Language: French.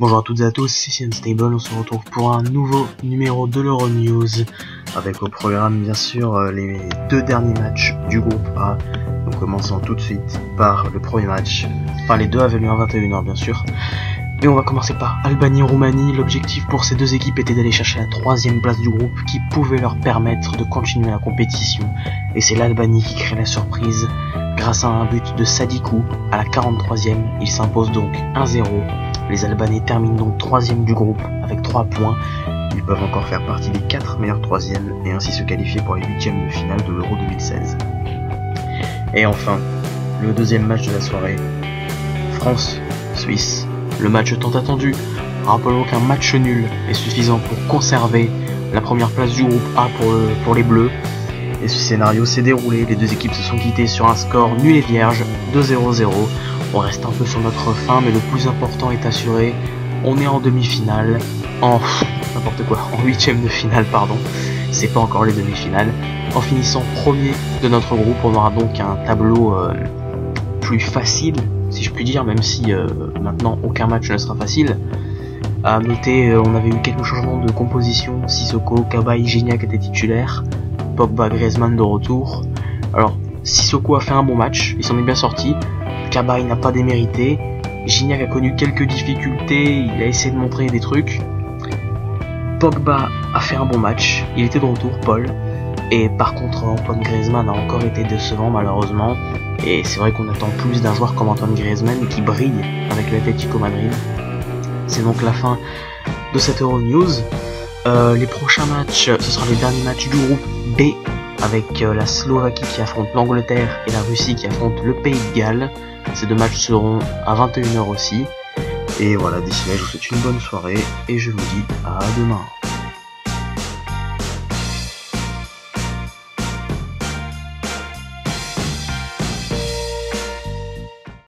Bonjour à toutes et à tous, c'est Stable, on se retrouve pour un nouveau numéro de l'Euronews avec au programme bien sûr euh, les deux derniers matchs du groupe A. Nous commençons tout de suite par le premier match, enfin les deux à venir à 21h bien sûr. Et on va commencer par Albanie-Roumanie. L'objectif pour ces deux équipes était d'aller chercher la troisième place du groupe qui pouvait leur permettre de continuer la compétition. Et c'est l'Albanie qui crée la surprise. Grâce à un but de Sadikou à la 43e, il s'impose donc 1-0 les Albanais terminent donc troisième du groupe avec 3 points. Ils peuvent encore faire partie des 4 meilleurs troisièmes et ainsi se qualifier pour les huitièmes de finale de l'Euro 2016. Et enfin, le deuxième match de la soirée, France-Suisse. Le match tant attendu. Rappelons qu'un match nul est suffisant pour conserver la première place du groupe A pour, pour les Bleus. Et ce scénario s'est déroulé, les deux équipes se sont quittées sur un score nul et vierge, 2-0-0. On reste un peu sur notre fin, mais le plus important est assuré. On est en demi-finale, en n'importe quoi, en huitième de finale, pardon. C'est pas encore les demi-finales. En finissant premier de notre groupe, on aura donc un tableau euh, plus facile, si je puis dire, même si euh, maintenant aucun match ne sera facile. À noter, euh, on avait eu quelques changements de composition. Sissoko, Kabay, Gignac étaient titulaires. Pogba, Griezmann de retour. Alors, Sissoko a fait un bon match, il s'en est bien sorti. Kabay n'a pas démérité. Gignac a connu quelques difficultés, il a essayé de montrer des trucs. Pogba a fait un bon match, il était de retour, Paul. Et par contre, Antoine Griezmann a encore été décevant malheureusement. Et c'est vrai qu'on attend plus d'un joueur comme Antoine Griezmann qui brille avec l'Atlético Madrid. C'est donc la fin de cette Euro News. Euh, les prochains matchs, ce sera les derniers matchs du groupe B avec euh, la Slovaquie qui affronte l'Angleterre et la Russie qui affronte le Pays de Galles. Ces deux matchs seront à 21h aussi. Et voilà, d'ici là, je vous souhaite une bonne soirée et je vous dis à demain.